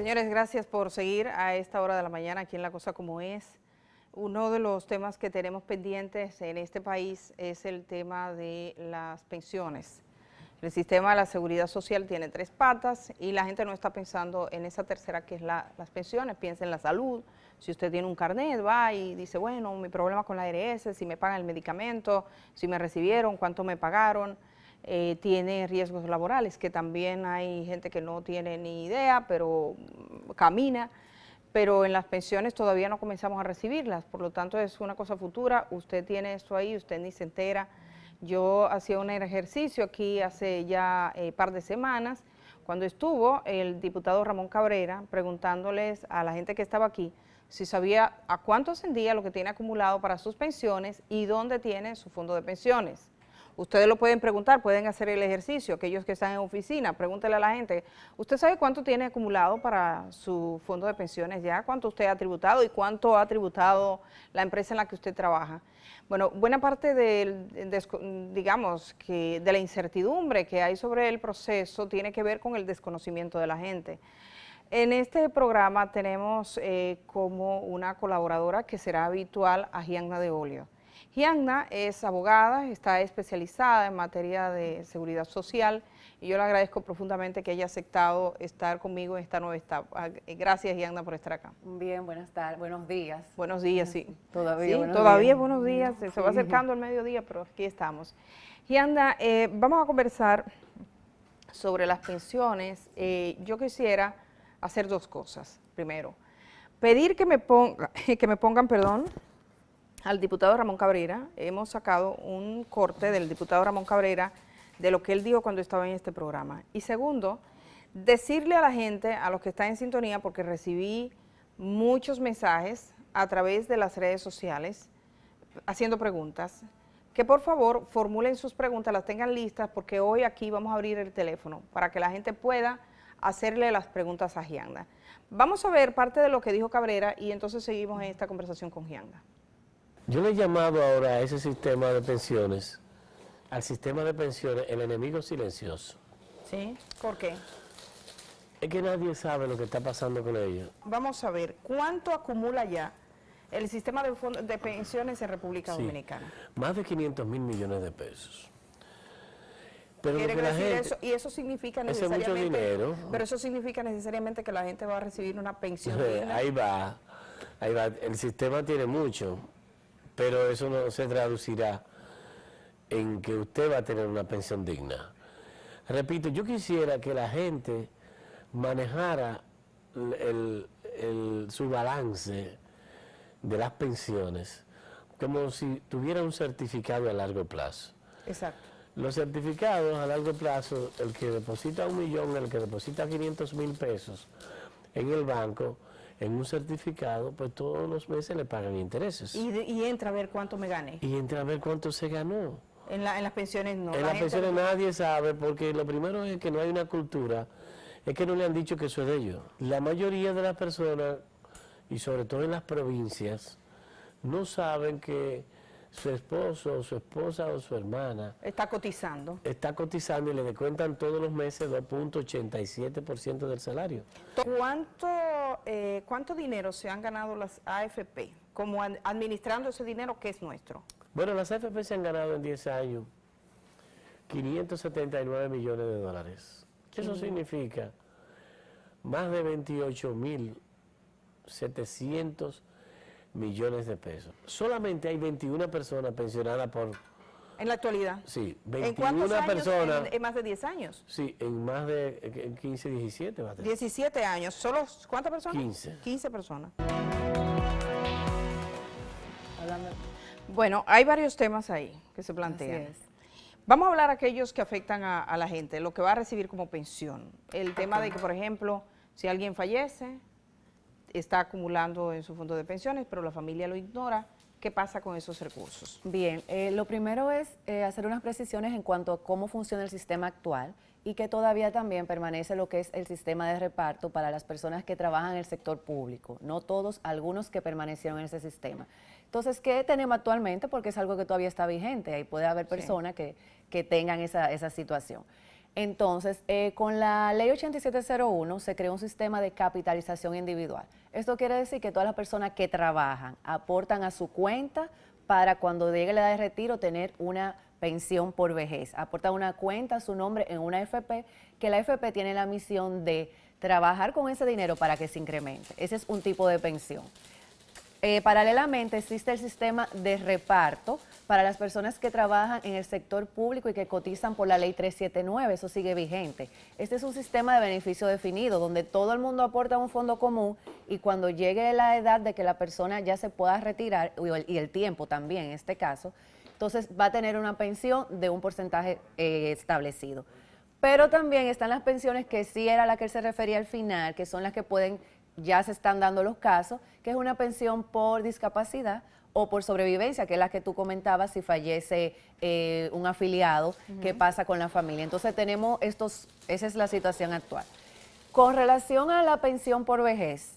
Señores, gracias por seguir a esta hora de la mañana aquí en La Cosa Como Es. Uno de los temas que tenemos pendientes en este país es el tema de las pensiones. El sistema de la seguridad social tiene tres patas y la gente no está pensando en esa tercera que es las pensiones, piensa en la salud. Si usted tiene un carnet, va y dice, bueno, mi problema con la ARS, si me pagan el medicamento, si me recibieron, cuánto me pagaron. Eh, tiene riesgos laborales, que también hay gente que no tiene ni idea, pero camina pero en las pensiones todavía no comenzamos a recibirlas, por lo tanto es una cosa futura, usted tiene esto ahí, usted ni se entera. Yo hacía un ejercicio aquí hace ya eh, par de semanas, cuando estuvo el diputado Ramón Cabrera preguntándoles a la gente que estaba aquí si sabía a cuánto ascendía lo que tiene acumulado para sus pensiones y dónde tiene su fondo de pensiones. Ustedes lo pueden preguntar, pueden hacer el ejercicio, aquellos que están en oficina, pregúntele a la gente, ¿usted sabe cuánto tiene acumulado para su fondo de pensiones ya? ¿Cuánto usted ha tributado y cuánto ha tributado la empresa en la que usted trabaja? Bueno, buena parte del, digamos, que de la incertidumbre que hay sobre el proceso tiene que ver con el desconocimiento de la gente. En este programa tenemos eh, como una colaboradora que será habitual a Gianna de Olio. Gianna es abogada, está especializada en materia de seguridad social y yo le agradezco profundamente que haya aceptado estar conmigo en esta nueva etapa. Gracias, Gianna, por estar acá. Bien, buenas tardes, buenos días. Buenos días, sí. Todavía, buenos todavía buenos días, se va acercando el mediodía, pero aquí estamos. Gianna, eh, vamos a conversar sobre las pensiones. Eh, yo quisiera hacer dos cosas. Primero, pedir que me, ponga, que me pongan, perdón, al diputado Ramón Cabrera. Hemos sacado un corte del diputado Ramón Cabrera de lo que él dijo cuando estaba en este programa. Y segundo, decirle a la gente, a los que están en sintonía, porque recibí muchos mensajes a través de las redes sociales haciendo preguntas, que por favor formulen sus preguntas, las tengan listas, porque hoy aquí vamos a abrir el teléfono para que la gente pueda hacerle las preguntas a Gianda. Vamos a ver parte de lo que dijo Cabrera y entonces seguimos en esta conversación con Gianda. Yo le he llamado ahora a ese sistema de pensiones, al sistema de pensiones, el enemigo silencioso. ¿Sí? ¿Por qué? Es que nadie sabe lo que está pasando con ellos. Vamos a ver, ¿cuánto acumula ya el sistema de, de pensiones en República Dominicana? Más de 500 mil millones de pesos. Pero decir eso? Y eso significa necesariamente... mucho dinero. Pero eso significa necesariamente que la gente va a recibir una pensión Ahí va, ahí va. El sistema tiene mucho pero eso no se traducirá en que usted va a tener una pensión digna. Repito, yo quisiera que la gente manejara su balance de las pensiones como si tuviera un certificado a largo plazo. Exacto. Los certificados a largo plazo, el que deposita un millón, el que deposita 500 mil pesos en el banco, en un certificado, pues todos los meses le pagan intereses. Y, entra a ver cuánto me gane. Y entra a ver cuánto se ganó. En, las pensiones no. En las pensiones nadie sabe, porque lo primero es que no hay una cultura, es que no le han dicho que eso es de ellos. La mayoría de las personas, y sobre todo en las provincias, no saben que su esposo, o su esposa o su hermana... Está cotizando. Está cotizando y le descuentan todos los meses 2.87% del salario. ¿Cuánto, eh, ¿Cuánto dinero se han ganado las AFP como administrando ese dinero que es nuestro? Bueno, las AFP se han ganado en 10 años 579 millones de dólares. Eso significa más de 28 mil 700 millones de pesos. Solamente hay 21 personas pensionadas por... ¿En la actualidad? Sí, 21 ¿En personas... En, más de 10 años? Sí, en más de 15, 17. 17 años. ¿Solo cuántas personas? 15. 15 personas. Bueno, hay varios temas ahí que se plantean. Vamos a hablar aquellos que afectan a, a, la gente, lo que va a recibir como pensión. El tema de que, por ejemplo, si alguien fallece, está acumulando en su fondo de pensiones, pero la familia lo ignora. ¿Qué pasa con esos recursos? Bien, eh, lo primero es eh, hacer unas precisiones en cuanto a cómo funciona el sistema actual y que todavía también permanece lo que es el sistema de reparto para las personas que trabajan en el sector público. No todos, algunos que permanecieron en ese sistema. Entonces, ¿qué tenemos actualmente? Porque es algo que todavía está vigente y puede haber personas que, que, tengan esa, esa situación. Entonces, eh, con la ley 8701 se creó un sistema de capitalización individual. Esto quiere decir que todas las personas que trabajan aportan a su cuenta para cuando llegue la edad de retiro tener una pensión por vejez. Aportan una cuenta a su nombre en una FP, que la FP tiene la misión de trabajar con ese dinero para que se incremente. Ese es un tipo de pensión. Eh, paralelamente existe el sistema de reparto para las personas que trabajan en el sector público y que cotizan por la ley 379, eso sigue vigente. Este es un sistema de beneficio definido donde todo el mundo aporta un fondo común y cuando llegue la edad de que la persona ya se pueda retirar, y el tiempo también en este caso, entonces va a tener una pensión de un porcentaje eh, establecido. Pero también están las pensiones que sí era la que él se refería al final, que son las que pueden ya se están dando los casos, que es una pensión por discapacidad o por sobrevivencia, que es la que tú comentabas si fallece eh, un afiliado, ¿qué pasa con la familia? Entonces tenemos estos, esa es la situación actual. Con relación a la pensión por vejez,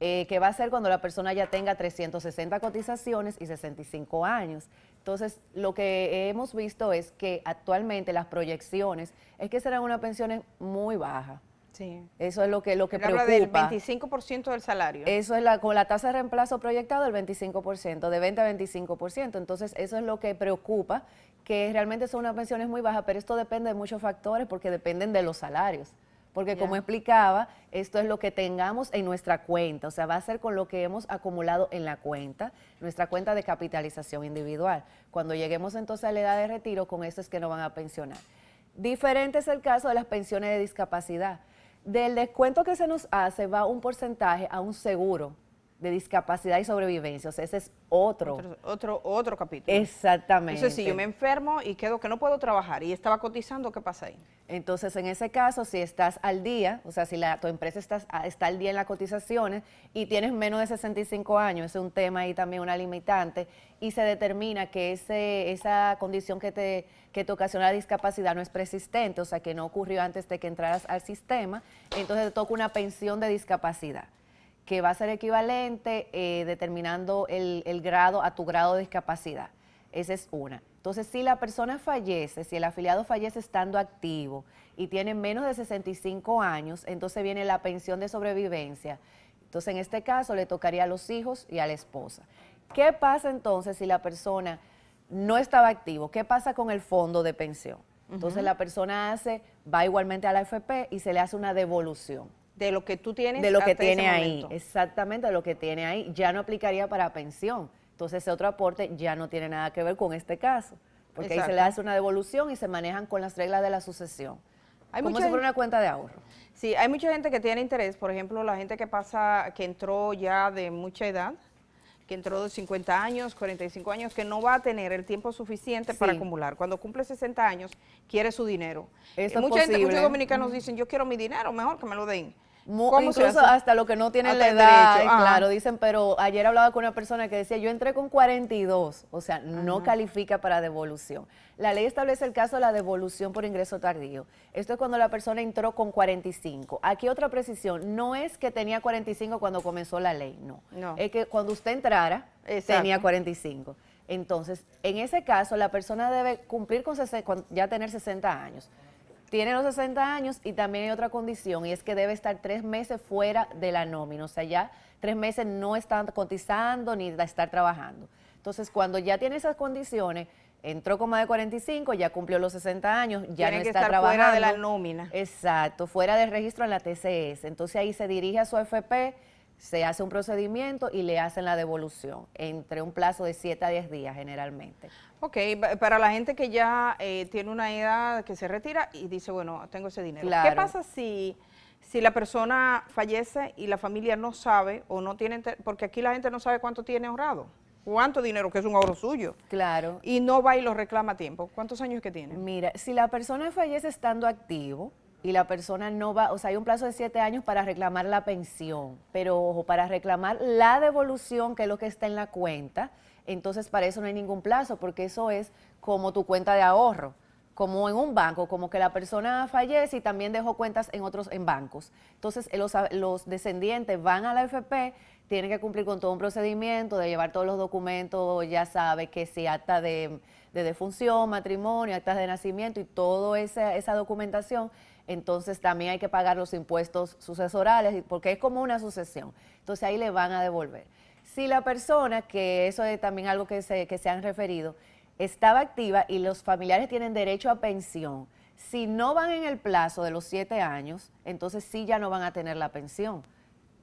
eh, que va a ser cuando la persona ya tenga 360 cotizaciones y 65 años. Entonces, lo que hemos visto es que actualmente las proyecciones es que serán unas pensiones muy bajas. Sí. Eso es lo que, lo que preocupa. Habla del 25% del salario. Eso es la, con la tasa de reemplazo proyectado el 25%, de 20 a 25%. Entonces, eso es lo que preocupa, que realmente son unas pensiones muy bajas, pero esto depende de muchos factores porque dependen de los salarios. Porque como explicaba, esto es lo que tengamos en nuestra cuenta, o sea, va a ser con lo que hemos acumulado en la cuenta, nuestra cuenta de capitalización individual. Cuando lleguemos entonces a la edad de retiro, con eso es que no van a pensionar. Diferente es el caso de las pensiones de discapacidad. Del descuento que se nos hace va un porcentaje a un seguro de discapacidad y sobrevivencia. O sea, ese es otro. Otro, otro, capítulo. Exactamente. Entonces, si yo me enfermo y quedo que no puedo trabajar y estaba cotizando, ¿qué pasa ahí? Entonces, en ese caso, si estás al día, o sea, si la, tu empresa está, está al día en las cotizaciones y tienes menos de 65 años, ese es un tema ahí también, una limitante, y se determina que ese, esa condición que te, que te ocasiona la discapacidad no es persistente, o sea, que no ocurrió antes de que entraras al sistema, entonces te toca una pensión de discapacidad que va a ser equivalente eh, determinando el, grado a tu grado de discapacidad. Esa es una. Entonces, si la persona fallece, si el afiliado fallece estando activo y tiene menos de 65 años, entonces viene la pensión de sobrevivencia. Entonces, en este caso, le tocaría a los hijos y a la esposa. ¿Qué pasa entonces si la persona no estaba activo? ¿Qué pasa con el fondo de pensión? Entonces, la persona hace, va igualmente a la AFP y se le hace una devolución. De lo que tú tienes. De lo que tiene ahí, exactamente de lo que tiene ahí. Ya no aplicaría para pensión. Entonces ese otro aporte ya no tiene nada que ver con este caso. Porque ahí se le hace una devolución y se manejan con las reglas de la sucesión. Hay como si fuera una cuenta de ahorro. Sí, hay mucha gente que tiene interés, por ejemplo, la gente que pasa, que entró ya de mucha edad, que entró de 50 años, 45 años, que no va a tener el tiempo suficiente para acumular. Cuando cumple 60 años, quiere su dinero. Eso mucha gente, muchos dominicanos dicen, yo quiero mi dinero, mejor que me lo den incluso hasta lo que no tienen la edad, claro, dicen, pero ayer hablaba con una persona que decía, yo entré con 42, o sea, no califica para devolución. La ley establece el caso de la devolución por ingreso tardío. Esto es cuando la persona entró con 45. Aquí otra precisión, no es que tenía 45 cuando comenzó la ley, no. Es que cuando usted entrara, tenía 45. Entonces, en ese caso, la persona debe cumplir con ya tener 60 años tiene los 60 años y también hay otra condición y es que debe estar tres meses fuera de la nómina, o sea, ya tres meses no están cotizando ni estar trabajando. Entonces, cuando ya tiene esas condiciones, entró con más de 45, ya cumplió los 60 años, ya no está trabajando. fuera de la nómina. Exacto, fuera del registro en la TCS. Entonces ahí se dirige a su FP, se hace un procedimiento y le hacen la devolución entre un plazo de 7 a 10 días generalmente. Ok, para la gente que ya eh, tiene una edad que se retira y dice, bueno, tengo ese dinero. ¿Qué pasa si, si la persona fallece y la familia no sabe o no tiene, porque aquí la gente no sabe cuánto tiene ahorrado? ¿Cuánto dinero, que es un ahorro suyo? Claro. Y no va y lo reclama a tiempo. ¿Cuántos años que tiene? Mira, si la persona fallece estando activo, y la persona no va, o sea, hay un plazo de siete años para reclamar la pensión, pero ojo, para reclamar la devolución, que es lo que está en la cuenta, entonces para eso no hay ningún plazo, porque eso es como tu cuenta de ahorro, como en un banco, como que la persona fallece y también dejó cuentas en otros en bancos. Entonces los, los descendientes van a la AFP, tiene que cumplir con todo un procedimiento de llevar todos los documentos, ya sabe que si acta de, defunción, matrimonio, actas de nacimiento y toda esa documentación, entonces también hay que pagar los impuestos sucesorales porque es como una sucesión. Entonces ahí le van a devolver. Si la persona, que eso es también algo que se, que se han referido, estaba activa y los familiares tienen derecho a pensión, si no van en el plazo de los siete años, entonces sí ya no van a tener la pensión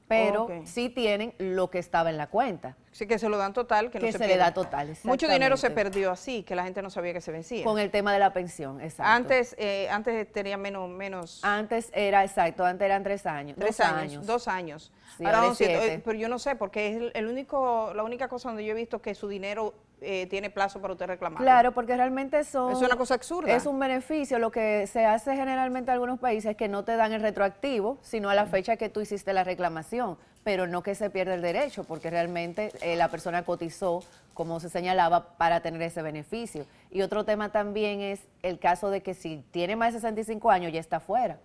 pero sí tienen lo que estaba en la cuenta. Sí, que se lo dan total, que, no se, se le da total. Mucho dinero se perdió así, que la gente no sabía que se vencía. Con el tema de la pensión, exacto. Antes, eh, antes tenía menos, menos. Antes era exacto, antes eran tres años. Tres años, Dos años. Ahora eh, pero yo no sé, porque es el único, la única cosa donde yo he visto que su dinero eh, tiene plazo para usted reclamar. Claro, porque realmente son... Es una cosa absurda. Es un beneficio. Lo que se hace generalmente en algunos países es que no te dan el retroactivo, sino a la fecha que tú hiciste la reclamación, pero no que se pierda el derecho, porque realmente eh, la persona cotizó, como se señalaba, para tener ese beneficio. Y otro tema también es el caso de que si tiene más de 65 años ya está fuera.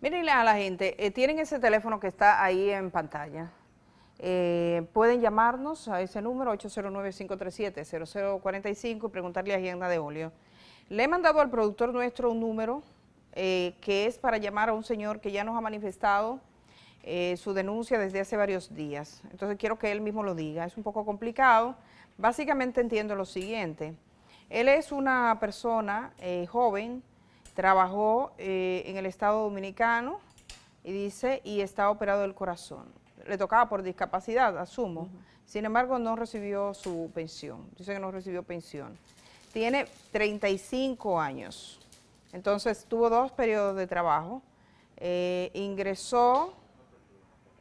Mírenle a la gente, eh, tienen ese teléfono que está ahí en pantalla. Eh, pueden llamarnos a ese número 809-537-0045 y preguntarle a Agenda de Olio. Le he mandado al productor nuestro un número que es para llamar a un señor que ya nos ha manifestado eh, su denuncia desde hace varios días. Entonces quiero que él mismo lo diga. Es un poco complicado. Básicamente entiendo lo siguiente. Él es una persona joven, trabajó en el Estado Dominicano y dice, y está operado del corazón le tocaba por discapacidad, asumo. Sin embargo, no recibió su pensión. Dice que no recibió pensión. Tiene 35 años. Entonces, tuvo dos periodos de trabajo. Eh, ingresó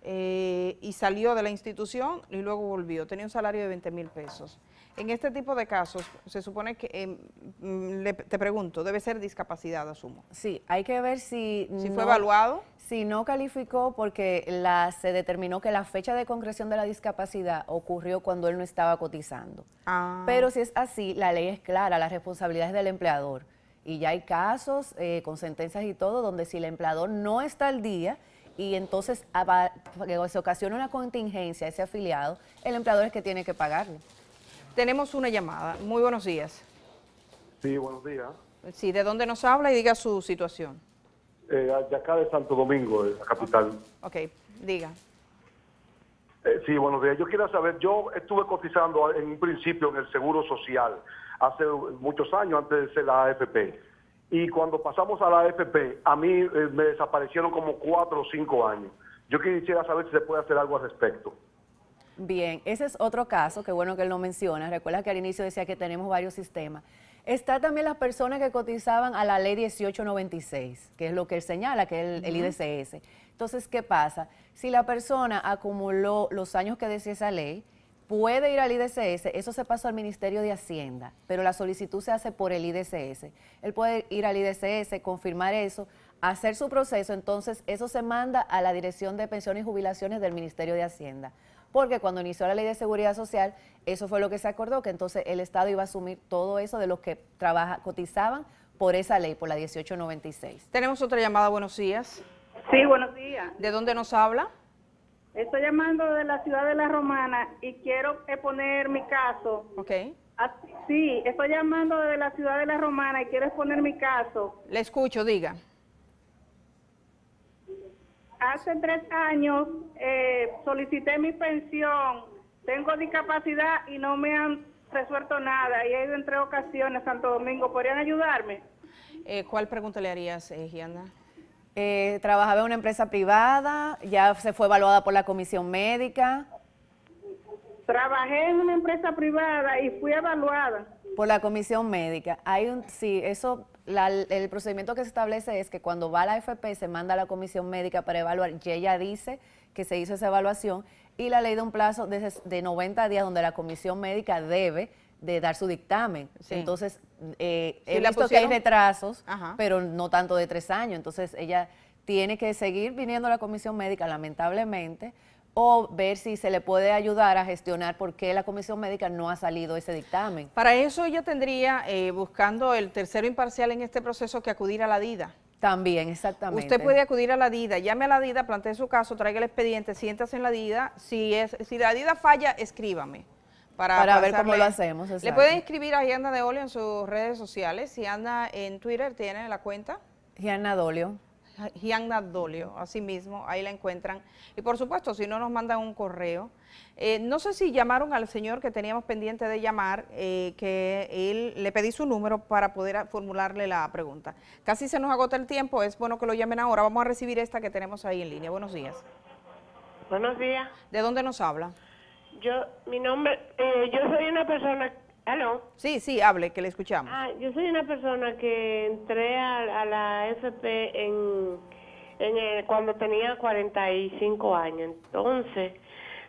eh, y salió de la institución y luego volvió. Tenía un salario de 20 mil pesos. En este tipo de casos, se supone que, em, mm, te pregunto, debe ser discapacidad, asumo. Sí, hay que ver si... Si fue evaluado. Si no calificó porque la, se determinó que la fecha de concreción de la discapacidad ocurrió cuando él no estaba cotizando. Ah. Pero si es así, la ley es clara, la responsabilidad es del empleador. Y ya hay casos eh, con sentencias y todo donde si el empleador no está al día y entonces se ocasiona una contingencia a ese afiliado, el empleador es que tiene que pagarle. Tenemos una llamada. Muy buenos días. Sí, buenos días. Sí, ¿de dónde nos habla y diga su situación? Eh, de acá de Santo Domingo, de la capital. Ok, diga. Eh, sí, buenos días. Yo quiero saber, yo estuve cotizando en un principio en el Seguro Social hace muchos años antes de ser la AFP. Y cuando pasamos a la AFP, a mí eh, me desaparecieron como cuatro o cinco años. Yo quisiera saber si se puede hacer algo al respecto. Bien, ese es otro caso, que bueno que él lo menciona. Recuerda que al inicio decía que tenemos varios sistemas. Está también las personas que cotizaban a la ley 1896, que es lo que él señala, que es el, IDCS. Entonces, ¿qué pasa? Si la persona acumuló los años que decía esa ley, puede ir al IDCS, eso se pasó al Ministerio de Hacienda, pero la solicitud se hace por el IDCS. Él puede ir al IDCS, confirmar eso, hacer su proceso, entonces eso se manda a la Dirección de Pensiones y Jubilaciones del Ministerio de Hacienda porque cuando inició la ley de seguridad social, eso fue lo que se acordó, que entonces el Estado iba a asumir todo eso de los que trabaja, cotizaban por esa ley, por la 1896. Tenemos otra llamada, buenos días. Sí, buenos días. ¿De dónde nos habla? Estoy llamando de la ciudad de La Romana y quiero exponer mi caso. Ok. Ah, sí, estoy llamando de la ciudad de La Romana y quiero exponer mi caso. Le escucho, diga hace tres años eh, solicité mi pensión, tengo discapacidad y no me han resuelto nada y he ido en tres ocasiones a Santo Domingo. ¿Podrían ayudarme? Eh, ¿Cuál pregunta le harías, eh, Gianna? Eh, trabajaba en una empresa privada, ya se fue evaluada por la comisión médica. Trabajé en una empresa privada y fui evaluada. Por la comisión médica. Hay un, sí, eso el procedimiento que se establece es que cuando va a la AFP se manda a la comisión médica para evaluar y ella dice que se hizo esa evaluación y la ley de un plazo de, de 90 días donde la comisión médica debe de dar su dictamen. Entonces, eh, he visto que hay retrasos, pero no tanto de tres años. Entonces, ella tiene que seguir viniendo a la comisión médica, lamentablemente, o ver si se le puede ayudar a gestionar por qué la comisión médica no ha salido ese dictamen. Para eso ella tendría, eh, buscando el tercero imparcial en este proceso, que acudir a la DIDA. También, exactamente. Usted puede acudir a la DIDA, llame a la DIDA, plantee su caso, traiga el expediente, siéntase en la DIDA. Si, es, si la DIDA falla, escríbame. Para, ver cómo lo hacemos. Le pueden escribir a Gianna de Olio en sus redes sociales. Si anda en Twitter, tiene la cuenta. Gianna Dolio. Gianna Dolio, así mismo, ahí la encuentran. Y por supuesto, si no nos mandan un correo. Eh, no sé si llamaron al señor que teníamos pendiente de llamar, eh, que él le pedí su número para poder formularle la pregunta. Casi se nos agota el tiempo, es bueno que lo llamen ahora. Vamos a recibir esta que tenemos ahí en línea. Buenos días. Buenos días. ¿De dónde nos habla? Yo, mi nombre, eh, yo soy una persona ¿Aló? Sí, sí, hable, que le escuchamos. Ah, yo soy una persona que entré a, la FP en, en cuando tenía 45 años. Entonces,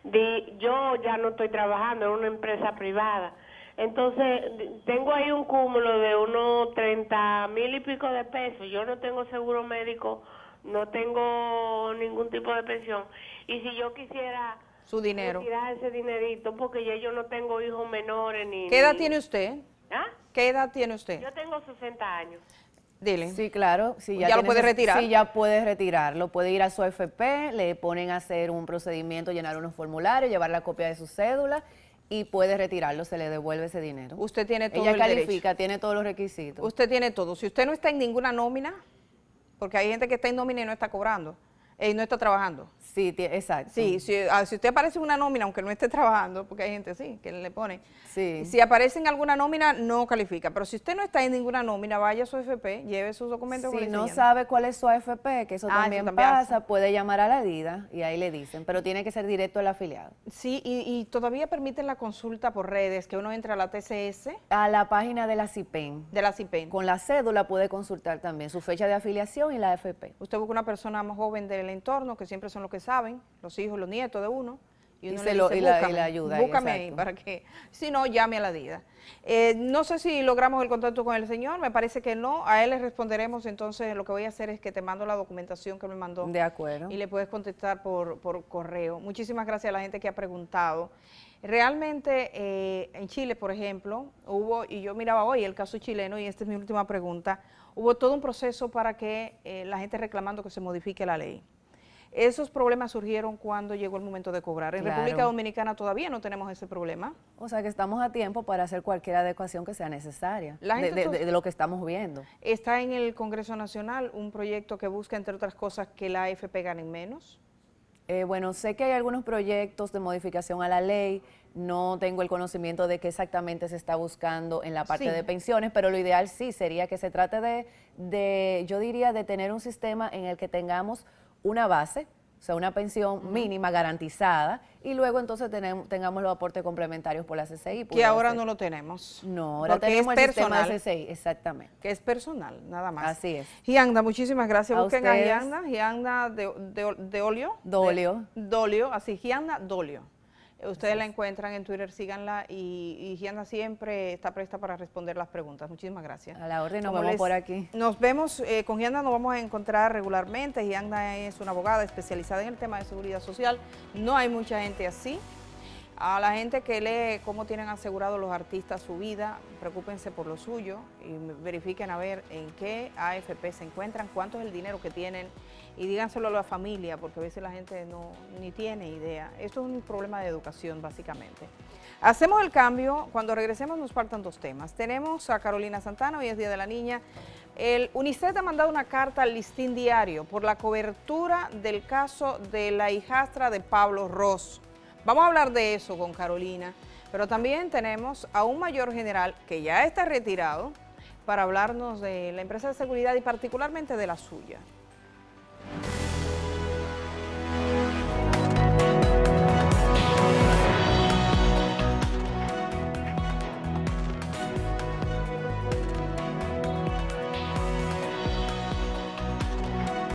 di, yo ya no estoy trabajando en una empresa privada. Entonces, tengo ahí un cúmulo de unos 30 mil y pico de pesos. Yo no tengo seguro médico, no tengo ningún tipo de pensión. Y si yo quisiera su dinero. Retirar ese dinerito porque ya yo no tengo hijos menores ni... ¿Qué edad tiene usted? ¿Ah? ¿Qué edad tiene usted? Yo tengo 60 años. Dile. Sí, claro. Sí, ya, lo puede retirar. Sí, ya puede retirarlo. Puede ir a su FP, le ponen a hacer un procedimiento, llenar unos formularios, llevar la copia de su cédula y puede retirarlo, se le devuelve ese dinero. Usted tiene todo Ella califica, tiene todos los requisitos. Usted tiene todo. Si usted no está en ninguna nómina, porque hay gente que está en nómina y no está cobrando, y no está trabajando. Sí, exacto. Sí, si, ah, si, usted aparece en una nómina, aunque no esté trabajando, porque hay gente así, que le pone. Sí. Si aparece en alguna nómina, no califica. Pero si usted no está en ninguna nómina, vaya a su AFP, lleve sus documentos. Si no sabe cuál es su AFP, que eso ah, también, pasa, puede llamar a la DIDA y ahí le dicen, pero tiene que ser directo al afiliado. Sí, y, todavía permiten la consulta por redes, que uno entra a la TCS. A la página de la CIPEN. De la CIPEN. Con la cédula puede consultar también su fecha de afiliación y la AFP. Usted busca una persona más joven del entorno, que siempre son los que saben, los hijos, los nietos de uno, y, uno le dice, la, ayuda. Búscame ahí para que, si no, llame a la DIDA. Eh, no sé si logramos el contacto con el señor, me parece que no. A él le responderemos, entonces lo que voy a hacer es que te mando la documentación que me mandó. De acuerdo. Y le puedes contestar por, por correo. Muchísimas gracias a la gente que ha preguntado. Realmente eh, en Chile, por ejemplo, hubo, y yo miraba hoy el caso chileno, y esta es mi última pregunta, hubo todo un proceso para que eh, la gente reclamando que se modifique la ley. Esos problemas surgieron cuando llegó el momento de cobrar. En República Dominicana todavía no tenemos ese problema. O sea que estamos a tiempo para hacer cualquier adecuación que sea necesaria de, lo que estamos viendo. Está en el Congreso Nacional un proyecto que busca, entre otras cosas, que la AFP gane menos. Eh, bueno, sé que hay algunos proyectos de modificación a la ley, no tengo el conocimiento de qué exactamente se está buscando en la parte de pensiones, pero lo ideal sí sería que se trate de, de, yo diría, de tener un sistema en el que tengamos una base, o sea, una pensión mínima garantizada, y luego entonces tenemos, tengamos los aportes complementarios por la CCI. Que ahora no lo tenemos. No, ahora tenemos el sistema de CCI, exactamente. Que es personal, nada más. Así es. Gianda, muchísimas gracias. Busquen a Gianda, Gianda de, de, de, Olio. Dolio. Dolio, así, Gianda Dolio. Ustedes la encuentran en Twitter, síganla y, y Gianna siempre está presta para responder las preguntas. Muchísimas gracias. A la orden, nos vemos por aquí. Nos vemos, eh, con Gianna nos vamos a encontrar regularmente. Gianna es una abogada especializada en el tema de seguridad social. No hay mucha gente así. A la gente que lee cómo tienen asegurado los artistas su vida, preocúpense por lo suyo y verifiquen a ver en qué AFP se encuentran, cuánto es el dinero que tienen y díganselo a la familia, porque a veces la gente no ni tiene idea. Esto es un problema de educación, básicamente. Hacemos el cambio, cuando regresemos nos faltan dos temas. Tenemos a Carolina Santana, hoy es Día de la Niña. El UNICEF ha mandado una carta al listín diario por la cobertura del caso de la hijastra de Pablo Ross. Vamos a hablar de eso con Carolina, pero también tenemos a un mayor general que ya está retirado para hablarnos de la empresa de seguridad y particularmente de la suya.